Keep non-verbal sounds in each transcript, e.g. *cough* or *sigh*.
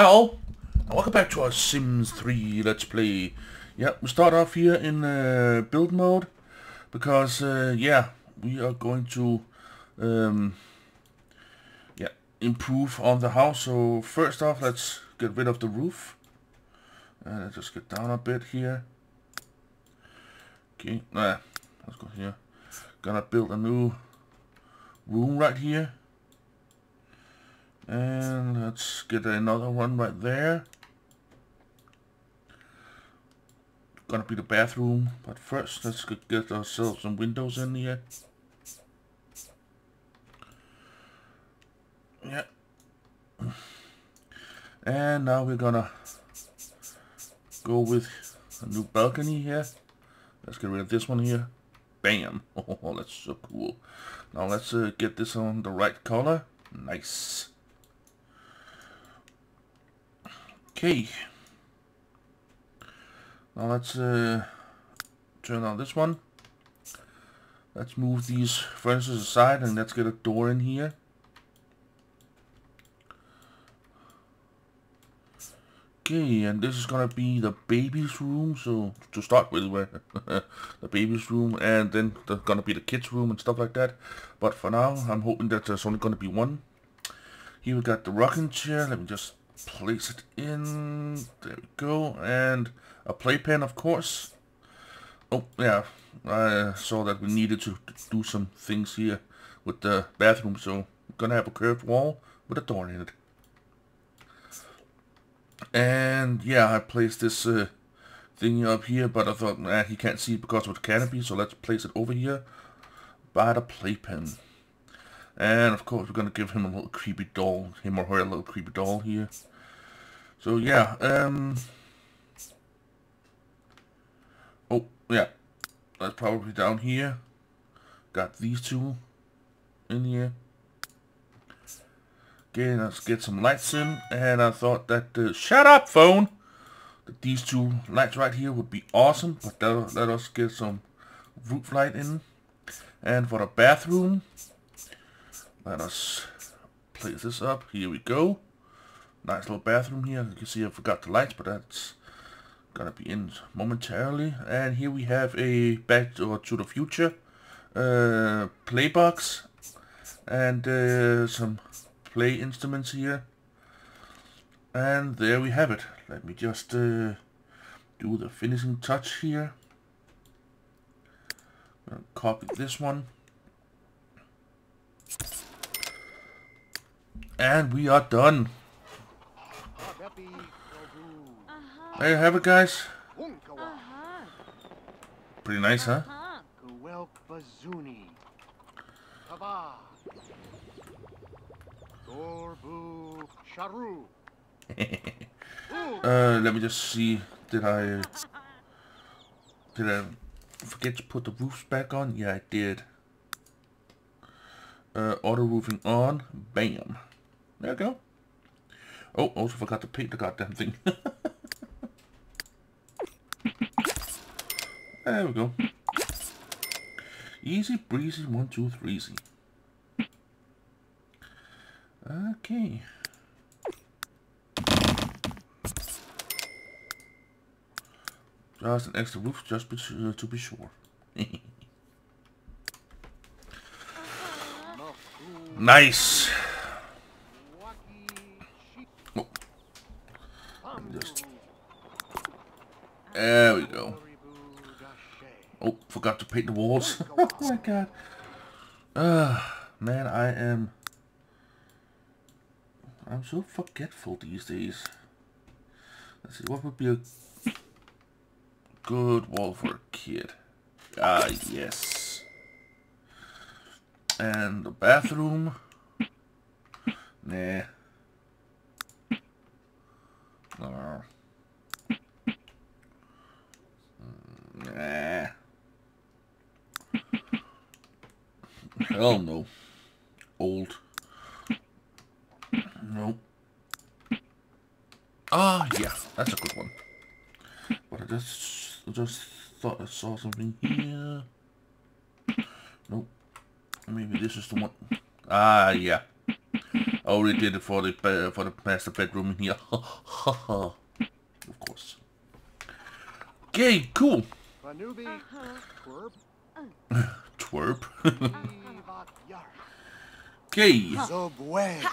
Hi all, and welcome back to our Sims 3 Let's Play. Yeah, we start off here in uh, build mode, because, uh, yeah, we are going to, um, yeah, improve on the house. So first off, let's get rid of the roof. Uh, just get down a bit here. Okay, nah, let's go here. Gonna build a new room right here. And let's get another one right there. Gonna be the bathroom, but first let's get ourselves some windows in here. Yeah. And now we're gonna go with a new balcony here. Let's get rid of this one here. Bam! *laughs* Oh, that's so cool. Now let's uh, get this on the right color. Nice. Okay. Now let's uh, turn on this one. Let's move these furnaces aside and let's get a door in here. Okay, and this is gonna be the baby's room, so to start with, where *laughs* the baby's room, and then there's gonna be the kids' room and stuff like that. But for now, I'm hoping that there's only gonna be one. Here we got the rocking chair. Let me just place it in. There we go, and a playpen, of course. Oh yeah, I saw that we needed to do some things here with the bathroom, so I'm gonna have a curved wall with a door in it. And yeah, I placed this uh, thing up here, but I thought, nah, he can't see because of the canopy, so let's place it over here by the playpen. And of course, we're gonna give him a little creepy doll, him or her a little creepy doll here. So yeah, um, oh yeah, that's probably down here. Got these two in here. Okay, let's get some lights in. And I thought that, uh, shut up phone! That these two lights right here would be awesome. But let let us get some roof light in. And for the bathroom, let us place this up. Here we go. Nice little bathroom here. You can see I forgot the lights, but that's gonna be in momentarily. And here we have a Back to, the Future uh, play box and uh, some play instruments here. And there we have it. Let me just uh, do the finishing touch here. copy this one. And we are done. There you have it, guys. Pretty nice, huh? *laughs* uh, let me just see. Did I... Did I forget to put the roofs back on? Yeah, I did. Uh, auto roofing on. Bam. There we go. Oh, also forgot to paint the goddamn thing. *laughs* there we go. Easy breezy, one, two. Okay. Just an extra roof, just be, to be sure. *laughs* nice. Oh. Just. There we go. Oh, forgot to paint the walls. *laughs* oh my god. Uh, man, I am I'm so forgetful these days. Let's see, what would be a good wall for a kid? Ah, yes. And the bathroom? Nah. No. Nah. Hell no. Old. Nope. Ah, yeah, that's a good one. But I just, I just thought I saw something here. Nope. Maybe this is the one. Ah, yeah. I already did it for the uh, for the master bedroom in here. *laughs* of course. Okay, cool. Manubi uh-huh. Twerp *laughs* Twerp. Ivat *laughs* okay. Zobwe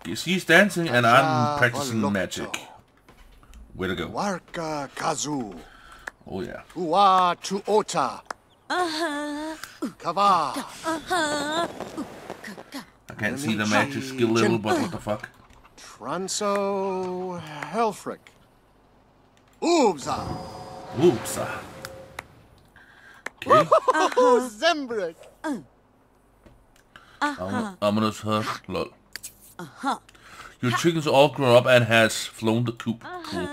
okay. She's dancing and I'm practicing magic. Way to go. Warka Kazu Oh yeah. Uwa Tuota uh-huh. Kava uh-huh. I can't see the magic skill level, but what the fuck? Transo Helfric Oobza Oops. ah. Okay. Uh-huh. *laughs* Zembrick uh-huh. I'm, I'm gonna huh, lol. Uh-huh. Your chickens all grown up and has flown the coop. Cool.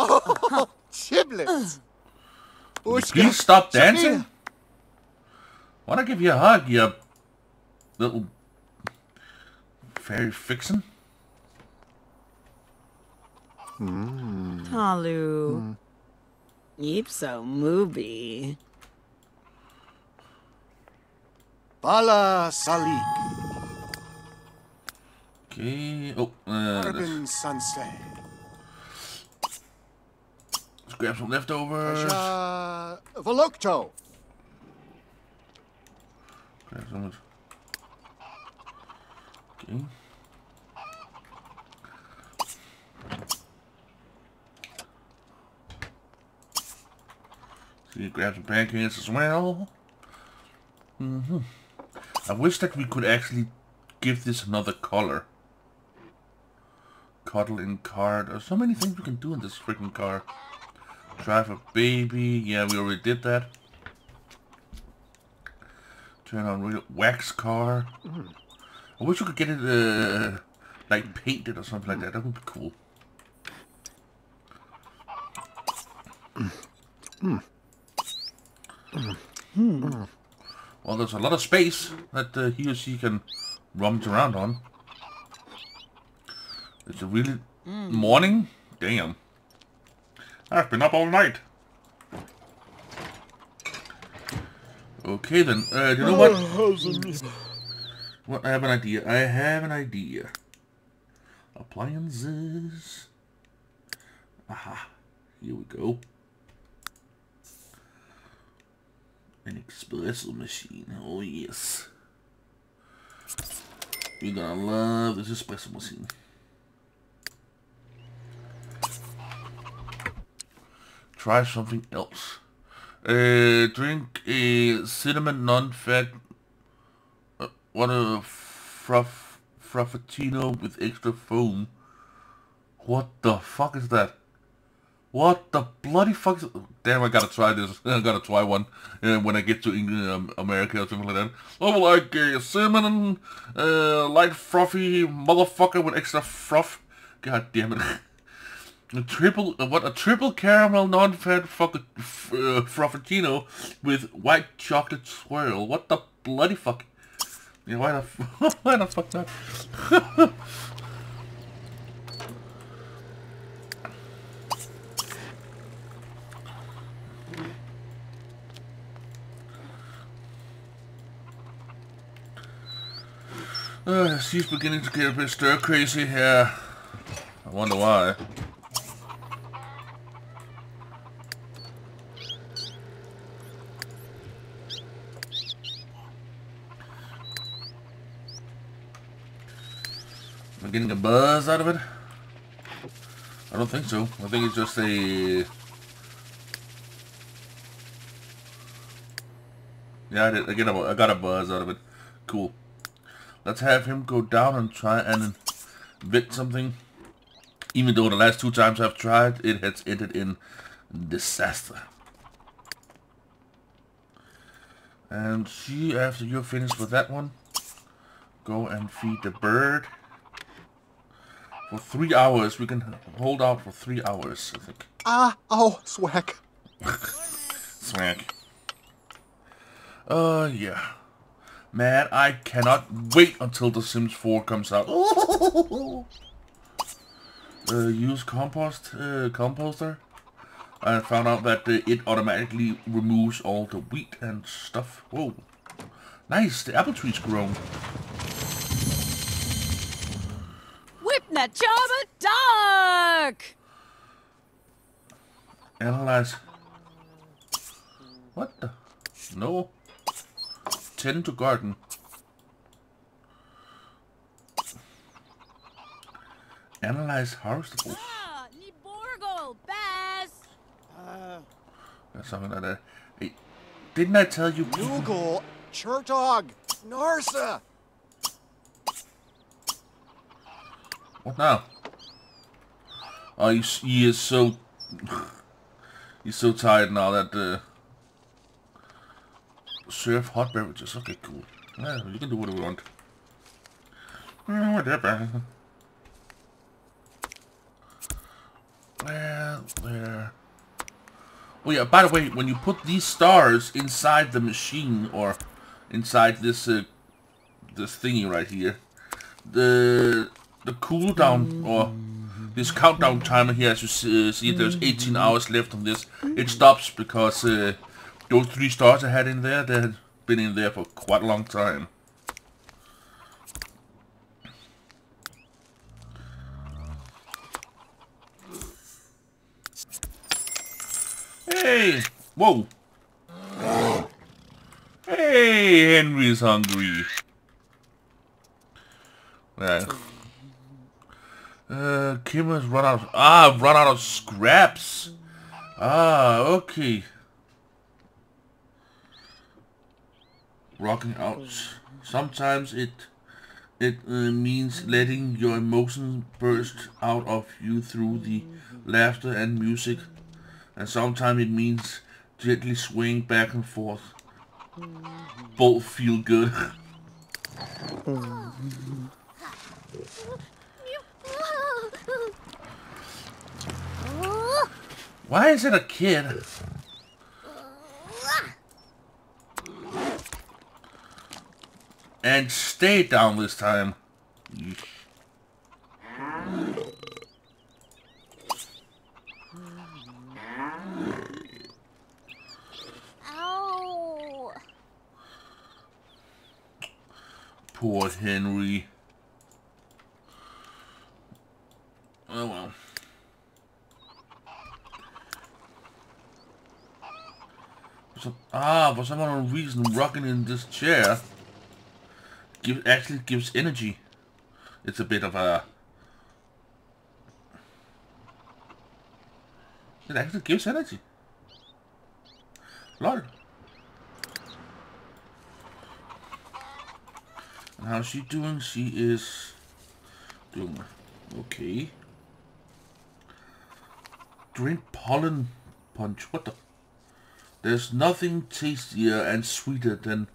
*laughs* Chiblets uh. Would you Please stop dancing. Wanna give you a hug, you little fairy fixin'? Halu. Yeep so movie. Bala Salik Okay. Oh, uh, let's, Urban Sansei let's grab some leftovers. Ja Volokto Grab some. of- Okay. You grab some pancakes as well. hmm I wish that we could actually give this another color. Cuddle in card. There's so many things we can do in this freaking car. Drive a baby. Yeah, we already did that. Turn on real wax car. I wish we could get it uh, like painted or something like that. That would be cool. Well, there's a lot of space that uh, he or she can rummage around on. It's a really morning. Damn. I've been up all night. Okay then. Uh, you know what? What? I have an idea. I have an idea. Appliances. Aha. Here we go. An espresso machine. Oh yes. You're gonna love this espresso machine. Try something else. Uh, drink a cinnamon non-fat uh, what a fruff frappuccino with extra foam. What the fuck is that? What the bloody fuck? Damn, I gotta try this. *laughs* I gotta try one uh, when I get to England, um, America or something like that. Would like a cinnamon, uh, light frothy motherfucker with extra froth. God damn it. *laughs* A triple, uh, what, a triple caramel non-fat fuck, uh, with white chocolate swirl. What the bloody fuck? Yeah, why the, *laughs* why the fuck not? Uh, she's beginning to get a bit stir crazy here. I wonder why. Am I getting a buzz out of it? I don't think so. I think it's just a... Yeah, I did. I, get a, I got a buzz out of it. Cool. Let's have him go down and try and invent something. Even though the last two times I've tried, it has ended in disaster. And see, after you're finished with that one, go and feed the bird. For three hours, we can hold out for three hours, I think. Ah Oh Swag *laughs* swag. Uh, yeah. Man, I cannot wait until The Sims 4 comes out. *laughs* uh, use compost, uh, composter. I found out that uh, it automatically removes all the wheat and stuff. Whoa. Nice, the apple tree's grown. Whipna Chama Dark! Analyze. What the? No. Tend to garden. Analyze harvestables. Ah, ni Borgol, Bass! Or something like that. Hey, didn't I tell you? Noogle, Chertog, Narsa. What now? Oh, he, he is so... *sighs* he's so tired now that... Uh, serve hot beverages. Okay, cool. Yeah, you can do what you want. Mm, Whatever. Well, there. Oh yeah, by the way, when you put these stars inside the machine, or inside this, uh, this thingy right here, the the cooldown or this countdown timer here, as you see, uh, see there's 18 hours left on this. It stops because uh, those three stars I had in there, they had been in there for quite a long time. Hey! Whoa! Hey, Henry's hungry. Yeah. Uh, Kim has run out of... Ah, run out of scraps. Ah, okay. Rocking out. Sometimes it it uh, means letting your emotions burst out of you through the laughter and music. And sometimes it means gently swaying back and forth. Both feel good. *laughs* Why is it a kid? And stay down this time. Ow! Poor Henry. Oh well. Ah, for some unknown reason, rocking in this chair give, actually gives energy. It's a bit of a... It actually gives energy. Lol. And how's she doing? She is doing okay. Drink pollen punch. What the? There's nothing tastier and sweeter than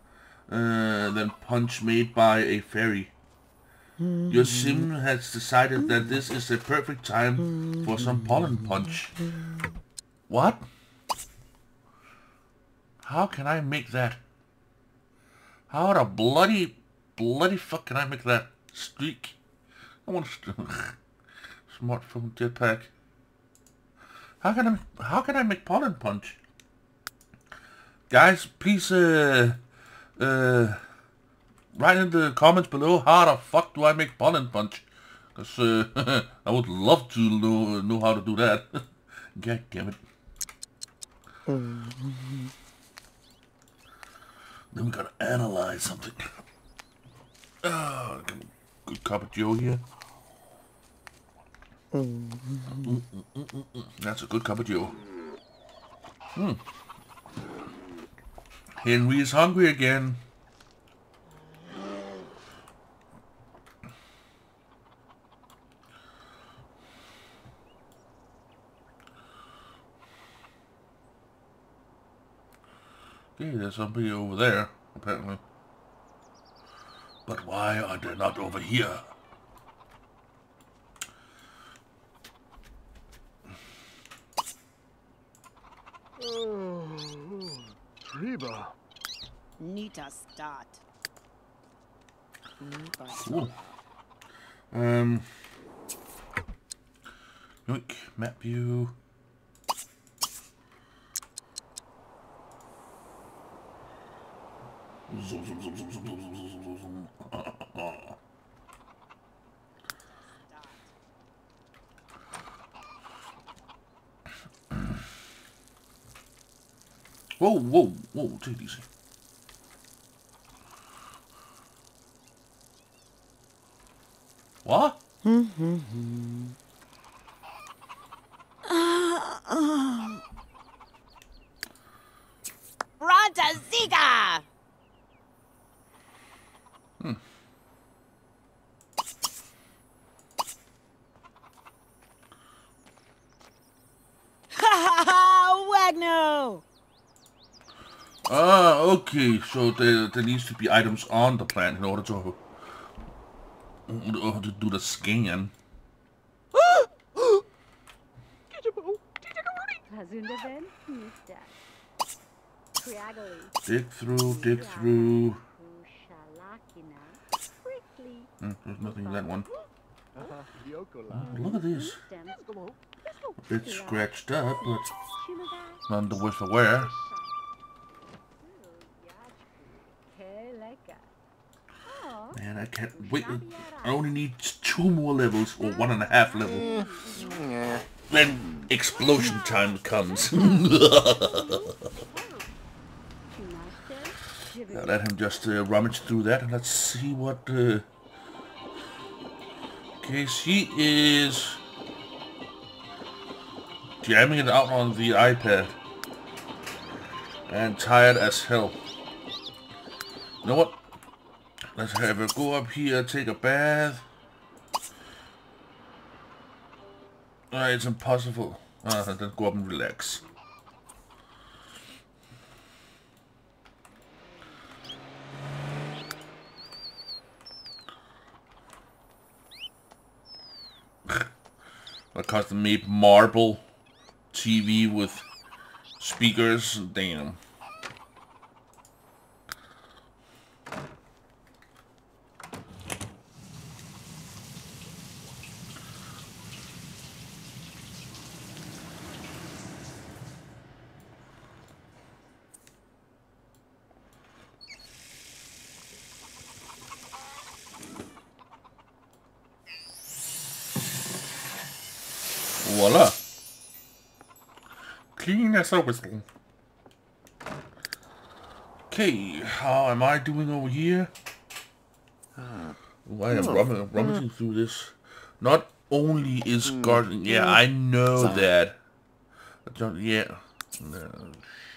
uh, than punch made by a fairy. Your sim has decided that this is the perfect time for some pollen punch. What? How can I make that? How the bloody, bloody fuck can I make that streak? I want to *laughs* smartphone jetpack. How can I? How can I make pollen punch? Guys, please, uh, uh, write in the comments below how the fuck do I make pollen punch? Cause uh, *laughs* I would love to know know how to do that. *laughs* God damn it. Then we gotta analyze something. Oh, good cup of Joe here. Mm, mm. That's a good cup of Joe. Hmm. Henry is hungry again. Okay, there's somebody over there, apparently. But why are they not over here? Neater start. Um. Yoink, map view. whoa, whoa, whoa, take easy. What? Ranta Zika! Ha ha ha! Wagno! Ah, okay. So there, there needs to be items on the plant in order to, in order to do the scan. Dig through, dig through. Hmm, there's nothing in that one. Yokola. Look at this. A bit scratched up, but none the worse for wear. Keleka. Oh, Man, I can't wait. I only need two more levels, or one and a half level. Then explosion time comes. *laughs* Now let him just uh, rummage through that and let's see what... Uh... Okay, she is jamming it out on the iPad. And tired as hell. You know what? Let's have her go up here, take a bath. Uh, it's impossible. Uh, then go up and relax. *laughs* A custom made marble TV with speakers. Damn. Voila. Clean as a whistle. Okay, how am I doing over here? Oh, I am hmm. rummaging, rummaging through this. Not only is hmm. gardening, yeah, hmm. I know that. I don't, yeah. No,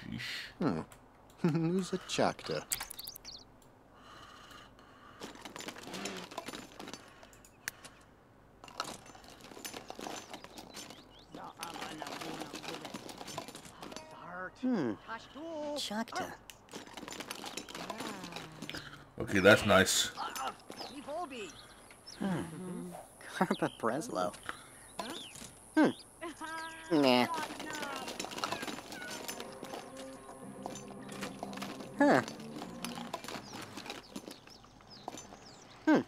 sheesh. *laughs* Who's a chakta? Hmm. Chakta. Okay, that's nice. *laughs* Carpa Breslow. Hmm. Nah. Huh. Hmm.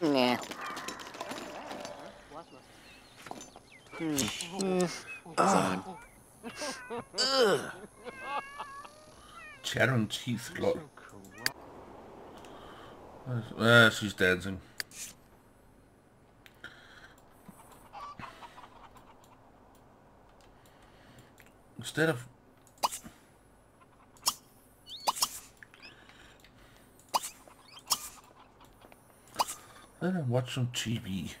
Nah. Hmm. Mm. Fine. Teeth, lol. Ah, she's dancing. Instead of... Let him watch some TV.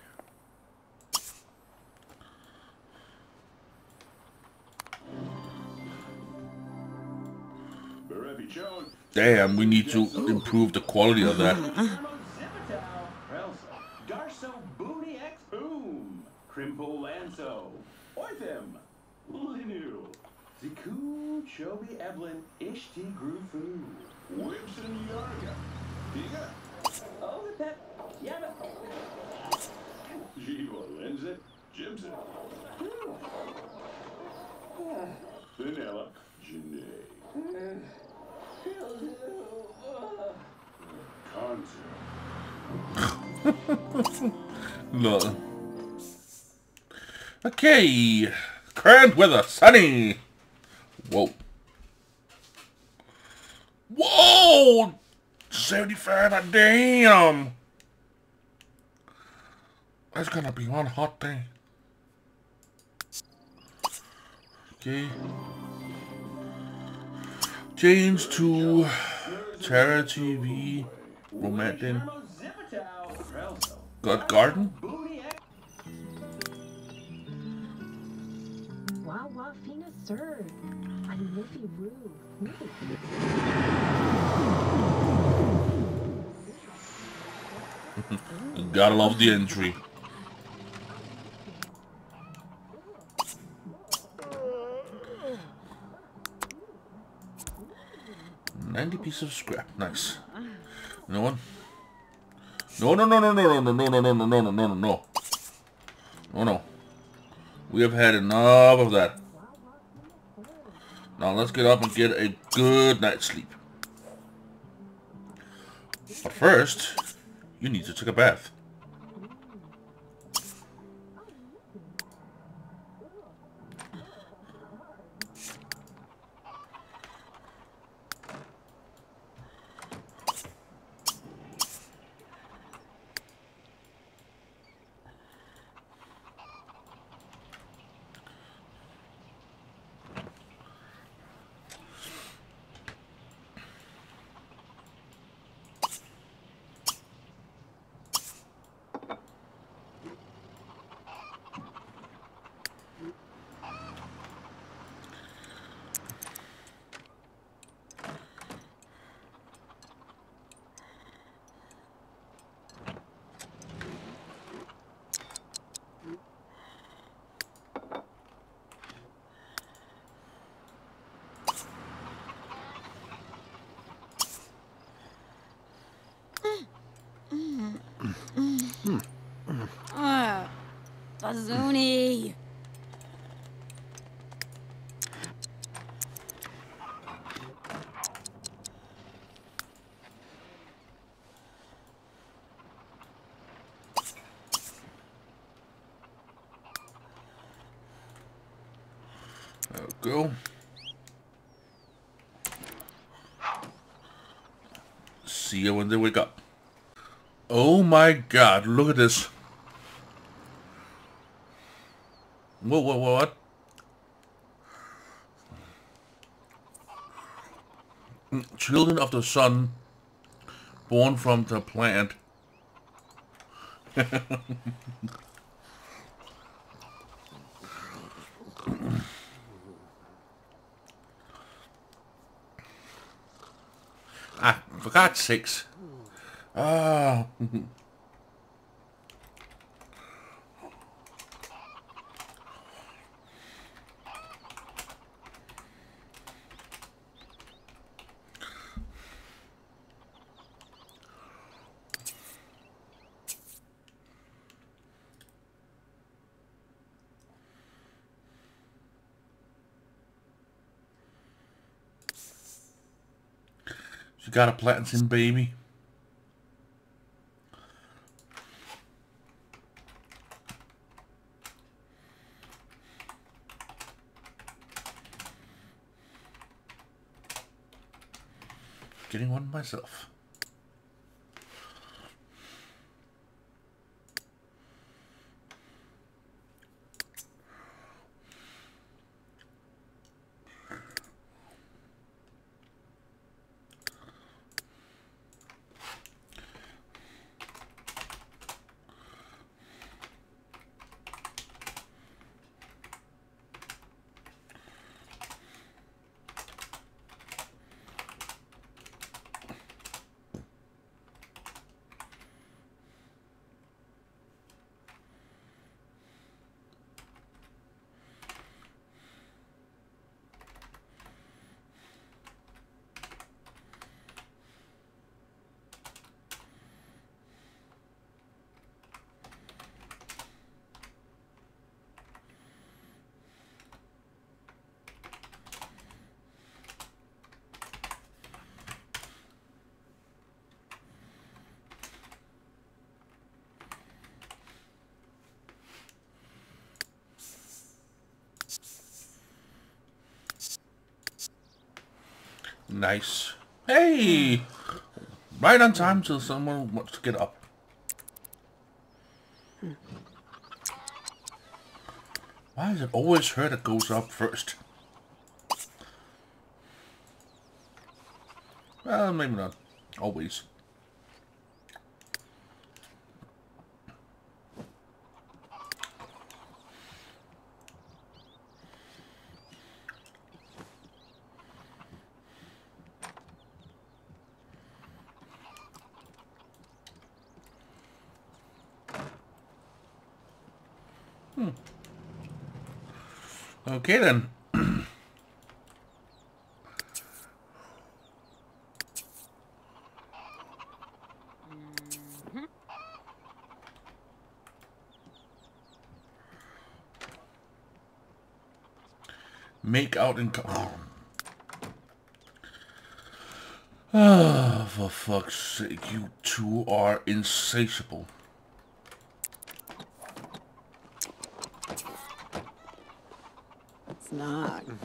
Damn, we need to improve the quality of that. Lol. Okay. Current weather, sunny. Whoa. Whoa! 75, damn! That's gonna be one hot day. Okay. Change to Terra TV Romantic God Garden. Wah wah fina sir. I'm Nippy Woo. Gotta love the entry. Ninety pieces of scrap. Nice. No one. No, no, no, no, no, no, no, no, no, no, no, no, no, no, no. No, no. We have had enough of that. Now let's get up and get a good night's sleep. But first, you need to take a bath. There we go. See you when they wake up. Oh my god, look at this. Whoa, whoa, whoa, what? Mm, Children of the sun, born from the plant. *laughs* Ah, for God's sakes. Ah. *laughs* got a platinum baby. Getting one myself. Nice. Hey! Right on time till someone wants to get up. Why is it always her that goes up first? Well, maybe not. Always. Okay then. Make out and co- Ah, for fuck's sake, you two are insatiable. It's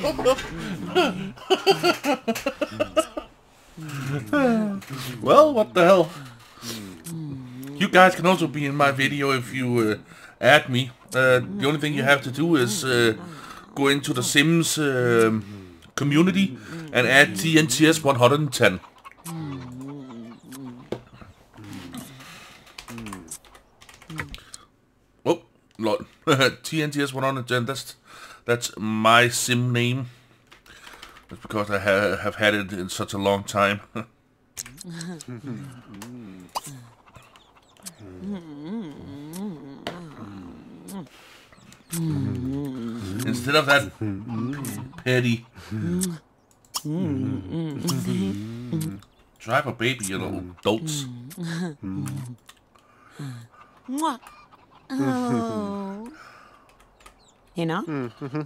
*laughs* Well, what the hell? You guys can also be in my video if you uh, add me. Uh, the only thing you have to do is uh, go into the Sims um community and add TNTS 110. Oh, Lord. *laughs* TNTS 110, that's, that's my sim name. That's because I ha have had it in such a long time. *laughs* Instead of that petty drive a baby, you little dolts. Oh. You know? Mm-hmm.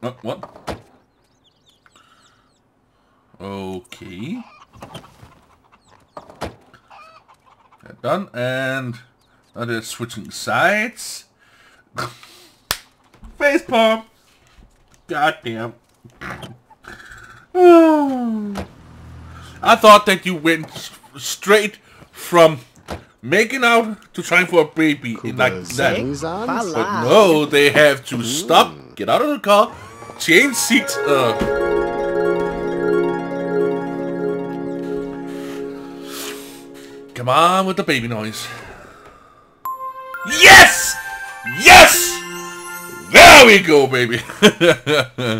What? What? Okay. That done, and that is switching sides. *laughs* Face palm. Goddamn. *sighs* Oh. I thought that you went straight from making out to trying for a baby in like that. But no, they have to stop, get out of the car, change seats. Uh, come on with the baby noise. Yes! Yes! There we go, baby. *laughs*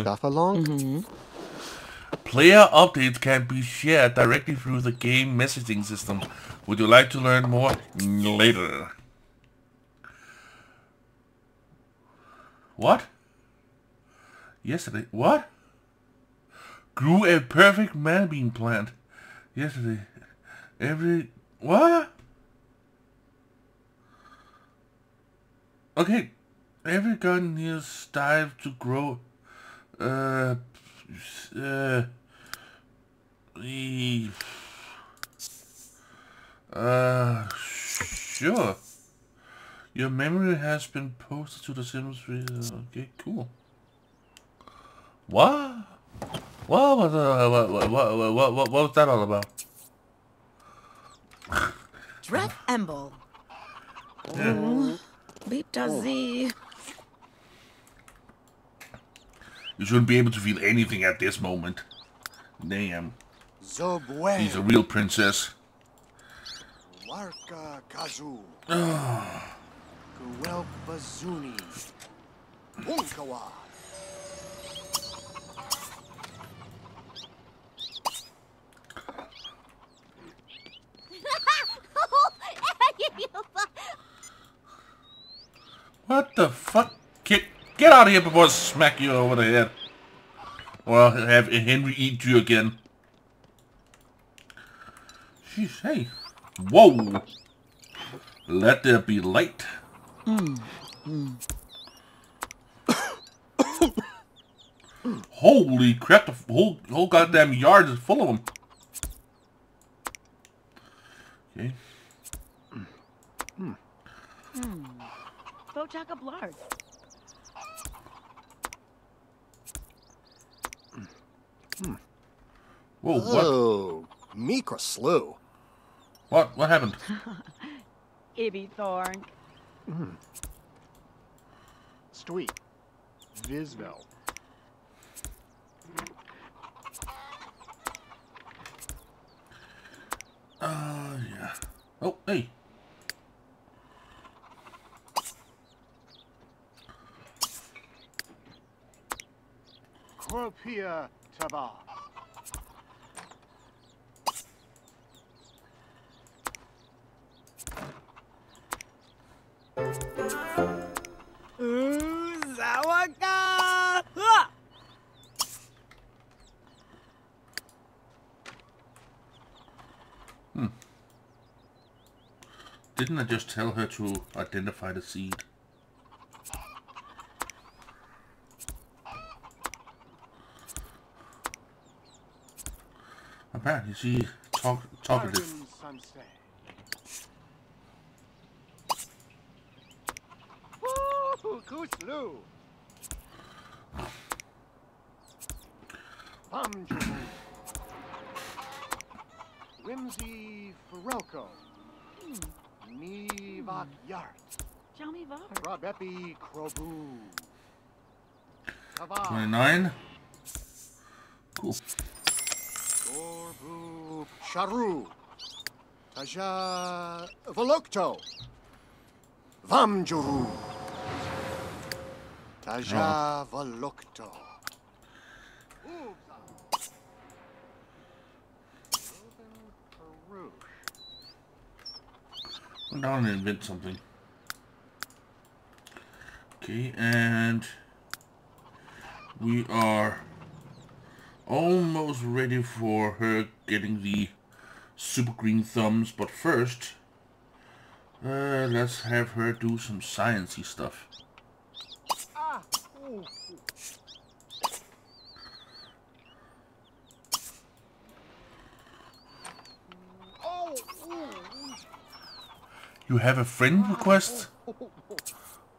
Stuff along. Player updates can be shared directly through the game messaging system. Would you like to learn more later? What? Yesterday. What? Grew a perfect man bean plant. Yesterday. Every... What? Okay. Every garden needs strive to grow... Uh... Uh... Uh... Sure. Your memory has been posted to the Sims. Okay, cool. What? What was uh, what, what, what, what, what, was that all about? Dread Emble. Yeah. Beta Z. You shouldn't be able to feel anything at this moment. Damn. He's a real princess. Warka Kazu. *sighs* Bazuni. What the fuck? Get, get out of here before I smack you over the head. Well, have Henry eat you again. Jeez, hey. Whoa. Let there be light. Holy crap, the whole, whole goddamn yard is full of them. Okay. Bochaka Blard. Whoa, what? Oh, Mikra slew. What? What happened? *laughs* Ibby Thorn. Stweet. Visvel. Uh, yeah. Oh, hey. Kropia Taba. Didn't I just tell her to identify the seed? Apparently she talk talkative. Arvin Sansei. Woo! Kuslu. Bamju. Whimsy Ni vak yart. Jami vak. Krabepi krobu. Nein, nein. Cool. Taja volokto. Vamjuru. Taja volokto. Go down and invent something. Okay, and we are almost ready for her getting the super green thumbs, but first, uh, let's have her do some sciencey stuff. Ah! You have a friend request?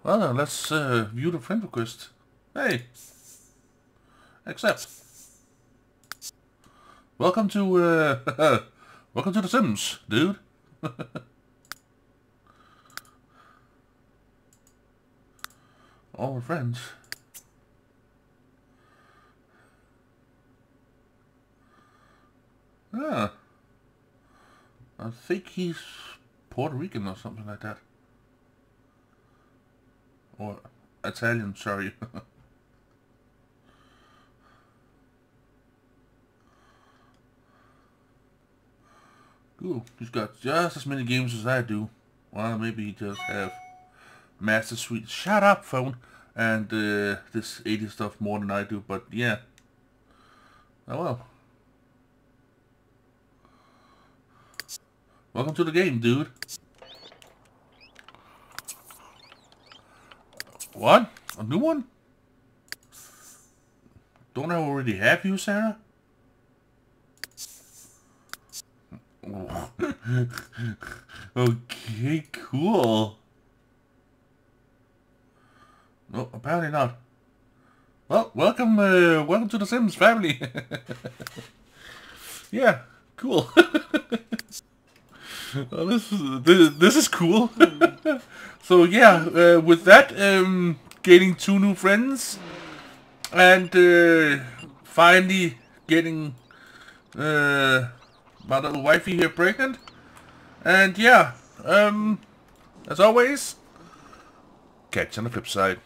Well, let's uh, view the friend request. Hey! Accept. Welcome to, uh, *laughs* welcome to The Sims, dude. *laughs* All friends. Ah. I think he's Puerto Rican or something like that. Or Italian, sorry. *laughs* Cool. He's got just as many games as I do. Well, maybe he just have Master Suite. Shut up, phone. And uh, this 80 stuff more than I do, but yeah. Oh well. Welcome to the game, dude. What? A new one? Don't I already have you, Sarah? *laughs* okay, cool. No, apparently not. Well, welcome, uh, welcome to the Sims family. *laughs* yeah, cool. *laughs* Well, this, is, this, this is cool. *laughs* so yeah, uh, with that, um, gaining two new friends, and uh, finally getting uh, my little wifey here pregnant, and yeah, um, as always, catch you on the flip side.